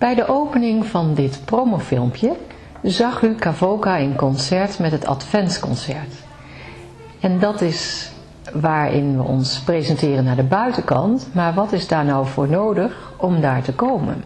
Bij de opening van dit promofilmpje zag u Kavoka in concert met het Adventsconcert. En dat is waarin we ons presenteren naar de buitenkant, maar wat is daar nou voor nodig om daar te komen?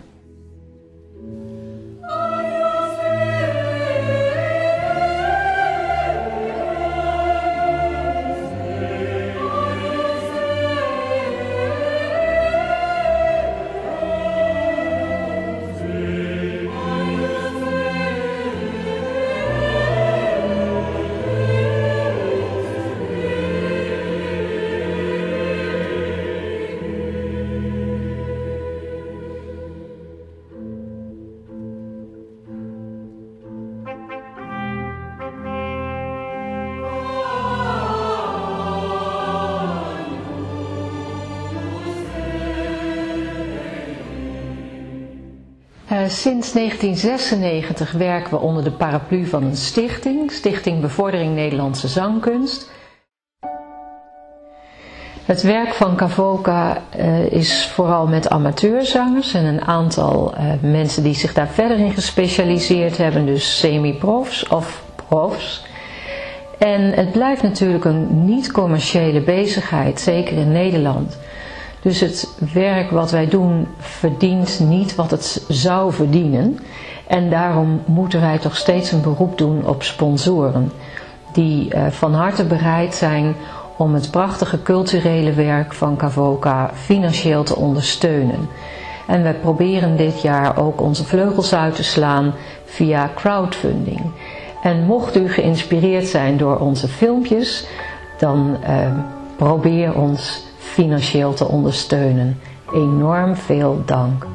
Sinds 1996 werken we onder de paraplu van een stichting, Stichting Bevordering Nederlandse Zangkunst. Het werk van Kavoka uh, is vooral met amateurzangers en een aantal uh, mensen die zich daar verder in gespecialiseerd hebben, dus semi-profs of profs. En het blijft natuurlijk een niet-commerciële bezigheid, zeker in Nederland. Dus het werk wat wij doen verdient niet wat het zou verdienen. En daarom moeten wij toch steeds een beroep doen op sponsoren. Die uh, van harte bereid zijn om het prachtige culturele werk van Kavoka financieel te ondersteunen. En we proberen dit jaar ook onze vleugels uit te slaan via crowdfunding. En mocht u geïnspireerd zijn door onze filmpjes, dan uh, probeer ons financieel te ondersteunen. Enorm veel dank.